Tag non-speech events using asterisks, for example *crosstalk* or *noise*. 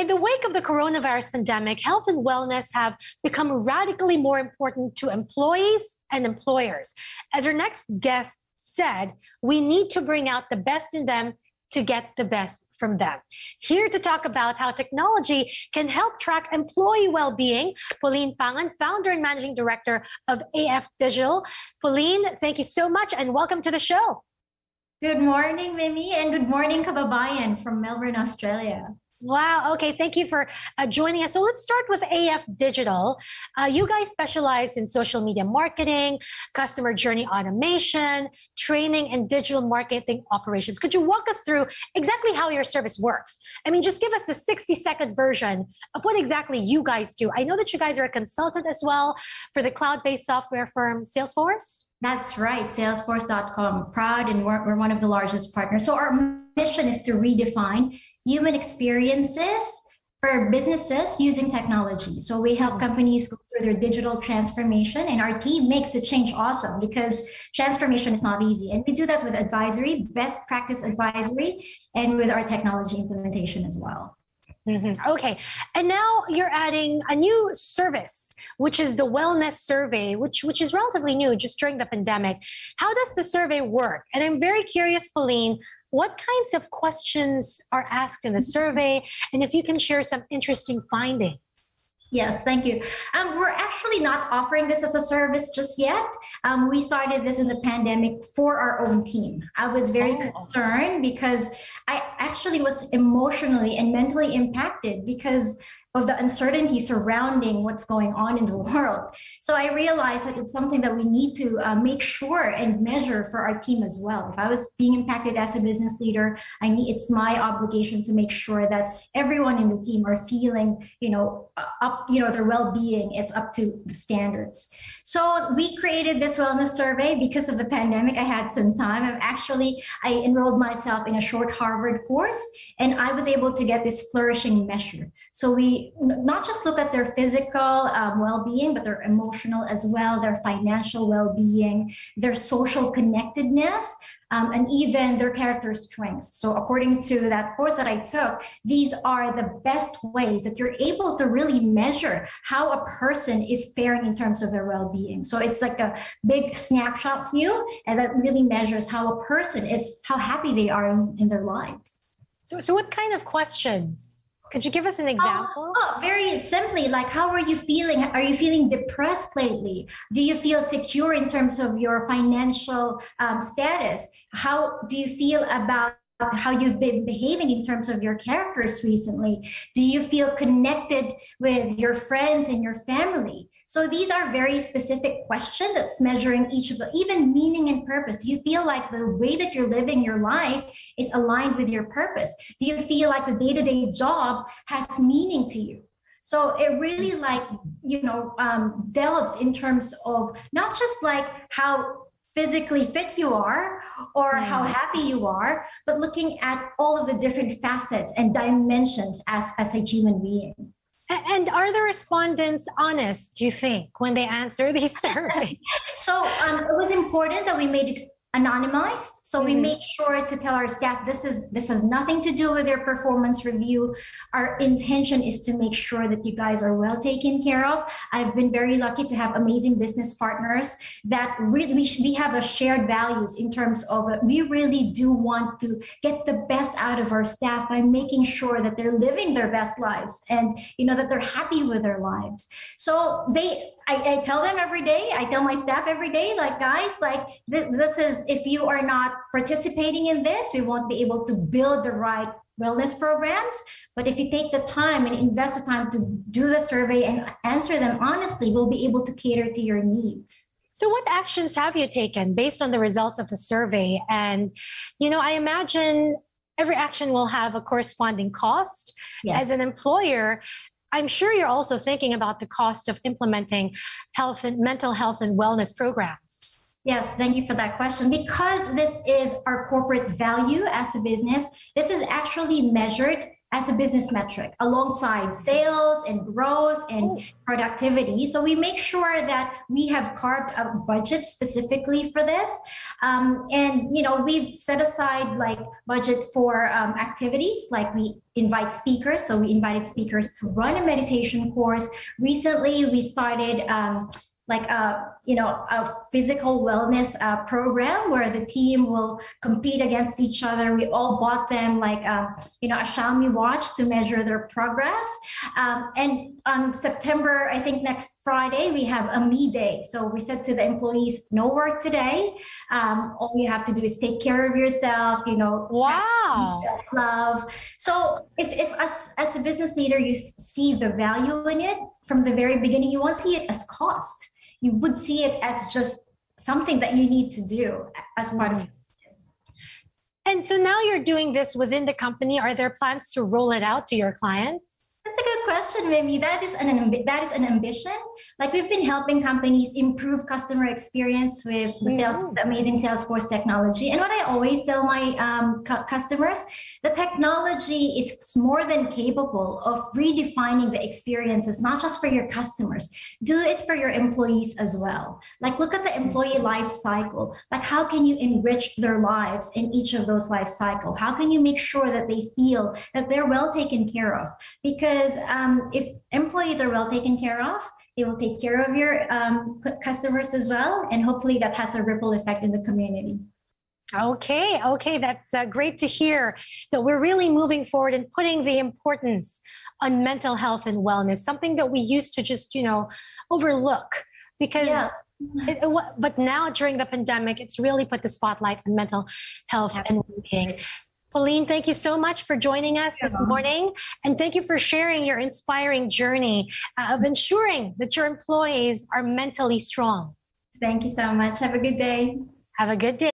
In the wake of the coronavirus pandemic, health and wellness have become radically more important to employees and employers. As our next guest said, we need to bring out the best in them to get the best from them. Here to talk about how technology can help track employee well-being, Paulin Pangan, founder and managing director of AF Digital. Paulin, thank you so much and welcome to the show. Good morning, Mimi, and good morning, Kababayan from Melbourne, Australia. Wow. Okay. Thank you for uh, joining us. So let's start with AF Digital. Uh, you guys specialize in social media marketing, customer journey automation, training, and digital marketing operations. Could you walk us through exactly how your service works? I mean, just give us the 60 second version of what exactly you guys do. I know that you guys are a consultant as well for the cloud based software firm Salesforce. That's right, Salesforce.com. Proud, and we're, we're one of the largest partners. So, our mission is to redefine human experiences for businesses using technology. So we help mm-hmm. companies go through their digital transformation, and our team makes the change awesome because transformation is not easy. And we do that with advisory, best practice advisory, and with our technology implementation as well. Mm-hmm. Okay. And now you're adding a new service, which is the wellness survey, which, which is relatively new just during the pandemic. How does the survey work? And I'm very curious, Paulin, what kinds of questions are asked in the survey? And if you can share some interesting findings. Yes, thank you. Um, we're actually not offering this as a service just yet. Um, we started this in the pandemic for our own team. I was very oh. concerned because I actually was emotionally and mentally impacted because of the uncertainty surrounding what's going on in the *laughs* world. So I realized that it's something that we need to uh, make sure and measure for our team as well. If I was being impacted as a business leader, I need it's my obligation to make sure that everyone in the team are feeling, you know, up, you know, their well-being is up to the standards. So we created this wellness survey because of the pandemic. I had some time. I'm actually I enrolled myself in a short Harvard course, and I was able to get this flourishing measure. So we not just look at their physical um, well-being but their emotional as well their financial well-being their social connectedness um, and even their character strengths. So according to that course that i took these are the best ways that you're able to really measure how a person is faring in terms of their well-being. So it's like a big snapshot view and that really measures how a person is how happy they are in, in their lives. So, so what kind of questions could you give us an example? Oh, oh, very simply, like how are you feeling? Are you feeling depressed lately? Do you feel secure in terms of your financial um, status? How do you feel about how you've been behaving in terms of your characters recently? Do you feel connected with your friends and your family? So these are very specific questions that's measuring each of the even meaning and purpose. Do you feel like the way that you're living your life is aligned with your purpose? Do you feel like the day-to-day job has meaning to you? So it really like, you know, um, delves in terms of not just like how physically fit you are or yeah. how happy you are, but looking at all of the different facets and dimensions as, as a human being. And are the respondents honest, do you think, when they answer these *laughs* surveys? so um, it was important that we made it anonymized so we mm-hmm. make sure to tell our staff this is this has nothing to do with their performance review. Our intention is to make sure that you guys are well taken care of. I've been very lucky to have amazing business partners that really we, we have a shared values in terms of we really do want to get the best out of our staff by making sure that they're living their best lives and you know that they're happy with their lives. So they I, I, tell them every day, I tell my staff every day, like, guys, like, th- this is, if you are not participating in this, we won't be able to build the right wellness programs. But if you take the time and invest the time to do the survey and answer them honestly, we'll be able to cater to your needs. So, what actions have you taken based on the results of the survey? And, you know, I imagine every action will have a corresponding cost. Yes. As an employer, I'm sure you're also thinking about the cost of implementing health and mental health and wellness programs. Yes, thank you for that question. Because this is our corporate value as a business, this is actually measured as a business metric alongside sales and growth and Oh. productivity. So we make sure that we have carved a budget specifically for this. Um, and you know we've set aside like budget for um, activities like we invite speakers so we invited speakers to run a meditation course recently we started um, like a you know a physical wellness uh, program where the team will compete against each other. We all bought them like um, you know a xiaomi watch to measure their progress. Um, and on september i think next friday we have a me day. So we said to the employees no work today. Um, all you have to do is take care of yourself you know Wow. love so if, if as, as a business leader you see the value in it from the very beginning you won't see it as cost you would see it as just something that you need to do as part of mm-hmm. your business And so now you're doing this within the company. Are there plans to roll it out to your clients? That's a good question, Mimi. That is an that is an ambition. Like we've been helping companies improve customer experience with the sales, Mhm. the amazing Salesforce technology. And what I always tell my um, cu- customers, the technology is more than capable of redefining the experiences, not just for your customers. Do it for your employees as well. Like look at the employee life cycle. Like how can you enrich their lives in each of those life cycle? How can you make sure that they feel that they're well taken care of? because um, if employees are well taken care of, they will take care of your um, customers as well, and hopefully that has a ripple effect in the community. Okay, okay, that's uh, great to hear that we're really moving forward and putting the importance on mental health and wellness, something that we used to just, you know, overlook because. Yes. It, it but now during the pandemic, it's really put the spotlight on mental health Yeah. and well-being. Paulin, thank you so much for joining us this morning, and thank you for sharing your inspiring journey uh, of ensuring that your employees are mentally strong. Thank you so much. Have a good day. Have a good day.